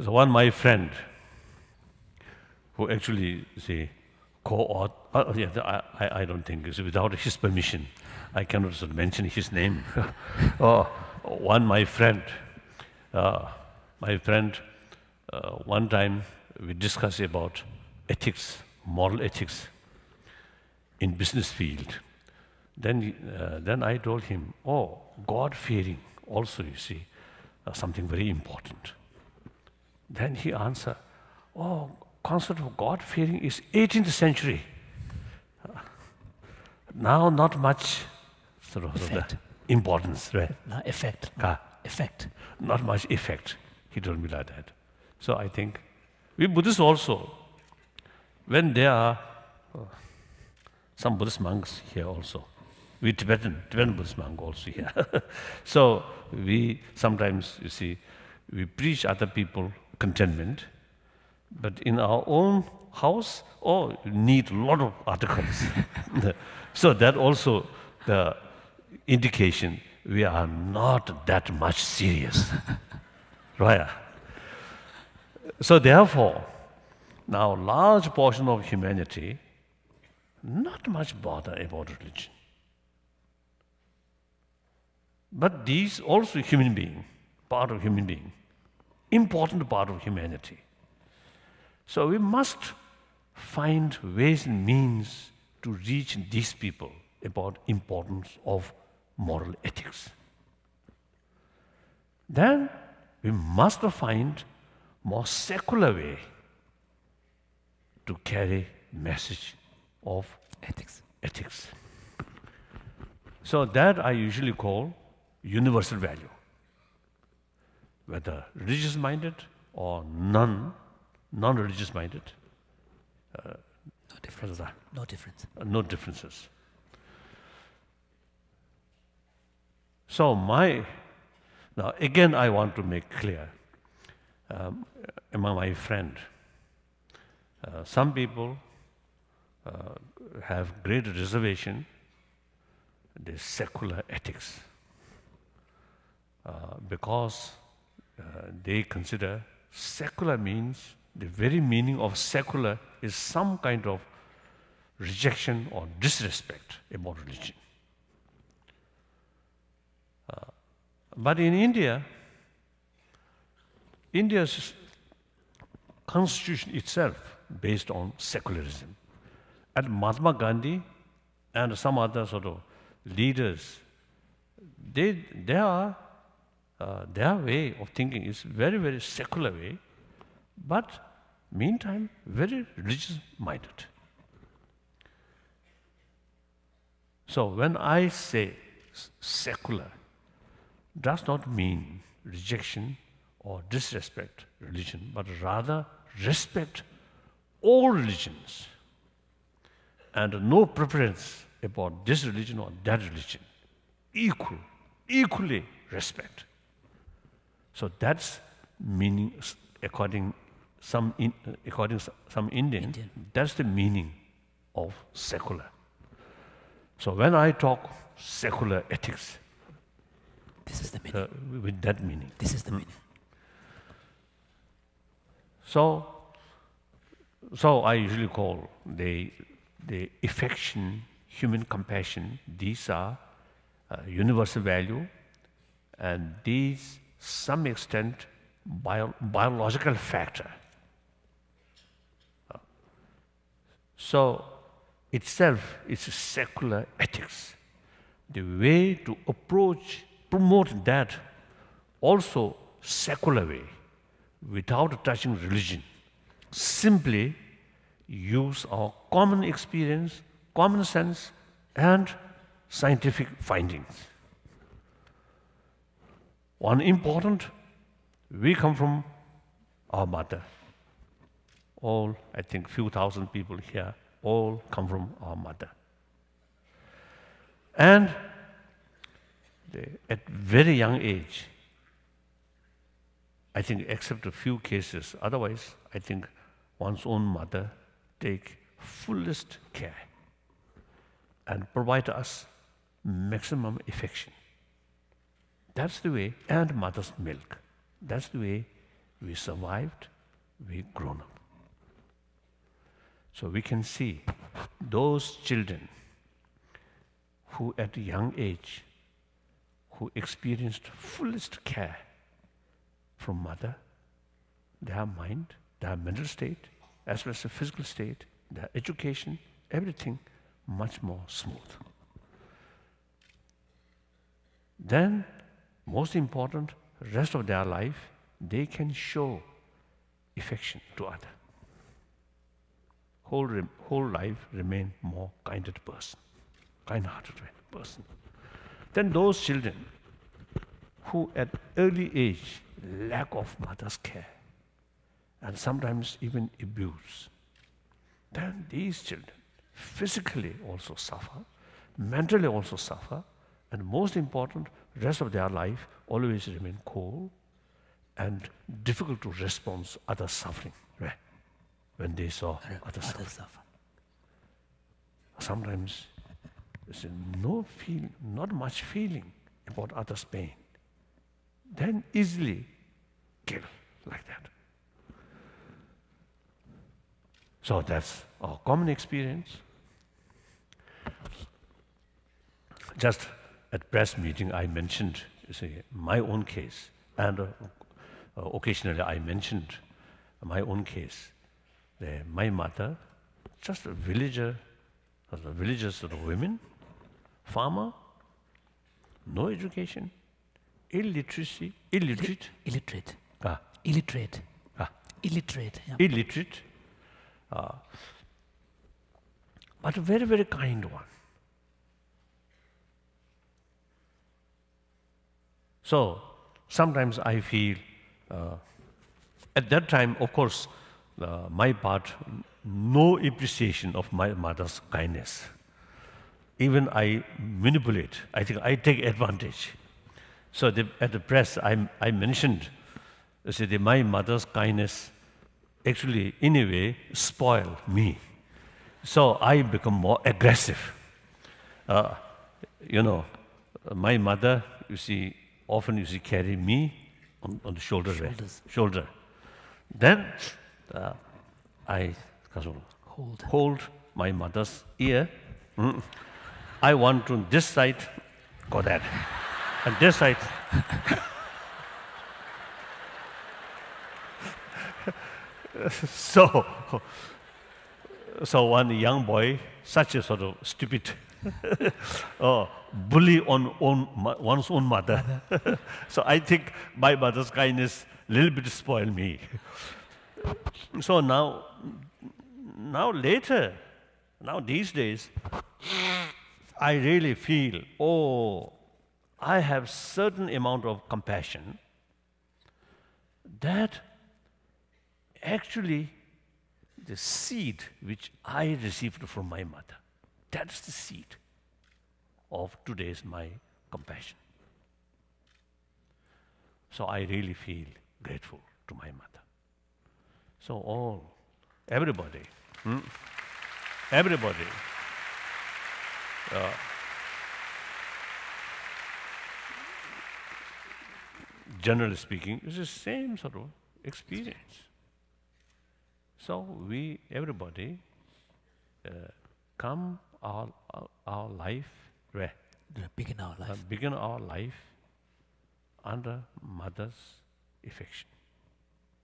So one my friend, who actually say co-author, uh, yeah, I, I don't think it's without his permission. I cannot mention his name. oh, one my friend, uh, my friend, uh, one time we discussed about ethics, moral ethics in business field. Then, uh, then I told him, oh, God-fearing also, you see, uh, something very important. Then he answered, oh, concept of God-fearing is 18th century. Now not much sort of, of importance, right? No, effect. Ah. Effect. Not much effect. He told me like that. So I think we Buddhists also, when there are uh, some Buddhist monks here also, we Tibetan, Tibetan Buddhist monk also here. so we sometimes, you see, we preach other people contentment. But in our own house oh need a lot of articles. So that also the indication we are not that much serious. Right? So therefore now large portion of humanity not much bother about religion. But these also human being part of human being important part of humanity. So we must find ways and means to reach these people about importance of moral ethics. Then we must find more secular way to carry message of ethics. ethics. So that I usually call universal value. Whether religious minded or non non religious minded. Uh, no difference. No difference. Uh, no differences. So my now again I want to make clear um, among my friend, uh, some people uh, have great reservation the secular ethics uh, because they consider secular means the very meaning of secular is some kind of rejection or disrespect about religion. Uh, but in India, India's constitution itself based on secularism. And Mahatma Gandhi and some other sort of leaders, they, they are uh, their way of thinking is very, very secular way, but meantime, very religious-minded. So when I say secular, does not mean rejection or disrespect religion, but rather respect all religions and no preference about this religion or that religion. Equal, equally respect. So that's meaning, according some, in, according some Indian, Indian, that's the meaning of secular. So when I talk secular ethics, this is the meaning. Uh, with that meaning. This is the mm. meaning. So, so I usually call the, the affection, human compassion, these are uh, universal value, and these, some extent, bio, biological factor. So, itself is secular ethics. The way to approach, promote that, also secular way without touching religion. Simply use our common experience, common sense, and scientific findings. One important, we come from our mother. All, I think, few thousand people here, all come from our mother. And at very young age, I think, except a few cases. Otherwise, I think one's own mother take fullest care and provide us maximum affection. That's the way, and mother's milk. That's the way we survived, we grown up. So we can see those children who at a young age who experienced fullest care from mother, their mind, their mental state, as well as the physical state, their education, everything much more smooth. Then, most important, rest of their life, they can show affection to other. Whole, whole life remain more kinded person, kind-hearted person. Then those children who at early age lack of mother's care and sometimes even abuse, then these children physically also suffer, mentally also suffer, and most important, rest of their life always remain cold and difficult to respond other suffering right? when they saw other suffering. Suffer. Sometimes there's no feel, not much feeling about others' pain. Then easily kill like that. So that's our common experience. Just at press meeting, I mentioned see, my own case, and uh, uh, occasionally I mentioned my own case. my mother, just a villager, a villagers sort of women, farmer, no education, illiteracy, illiterate. illiterate. Ah. Illiterate. Ah. Illiterate. Yeah. Illiterate. Uh, but a very, very kind one. So sometimes I feel, uh, at that time, of course, uh, my part, no appreciation of my mother's kindness. Even I manipulate, I think I take advantage. So the, at the press, I, I mentioned, say, that my mother's kindness actually, in a way, spoiled me. So I become more aggressive. Uh, you know, my mother, you see, often you see carry me on, on the shoulder. Shoulders. Way. Shoulder. Then uh, I hold. hold my mother's ear. Mm. I want to this side, go there. and this side. so, so one young boy, such a sort of stupid oh, bully on own, one's own mother. so I think my mother's kindness a little bit spoiled me. so now, now later, now these days, I really feel, oh, I have certain amount of compassion that actually the seed which I received from my mother. That's the seed of today's my compassion. So I really feel grateful to my mother. So all, everybody, hmm? everybody, uh, generally speaking, it's the same sort of experience. So we, everybody, uh, come our, our, our life where? Begin our life. Uh, begin our life under mother's affection.